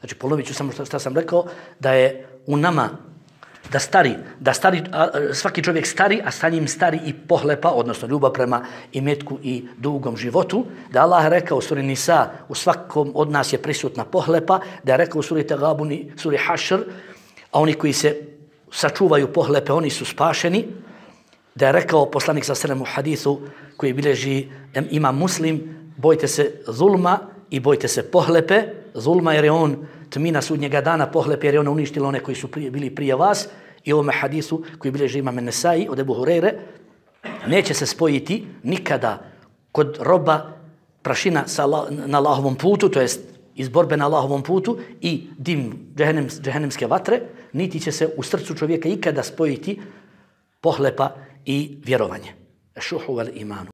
Znači, ponovit ću samo što, što sam rekao, da je u nama da stari, da stari, a, svaki čovjek stari, a sa njim stari i pohlepa, odnosno ljubav prema imetku i dugom životu, da Allah rekao u suri Nisa, u svakom od nas je prisutna pohlepa, da je rekao u suri Tegabuni, suri Hašr, a oni koji se sačuvaju pohlepe, oni su spašeni, da je rekao poslanik sa sremu hadithu koji bileži ima muslim, bojte se zulma i bojte se pohlepe, zulma jer je on tmina sudnjega dana pohlep jer je on uništila one koji su prije, bili prije vas i ovome hadisu koji bileži ima Menesai od Ebu Hureyre, neće se spojiti nikada kod roba prašina sa, na Allahovom putu, to jest iz borbe na Allahovom putu i dim džehennem, džehennemske vatre, niti će se u srcu čovjeka ikada spojiti pohlepa i vjerovanje. Šuhu vel imanu.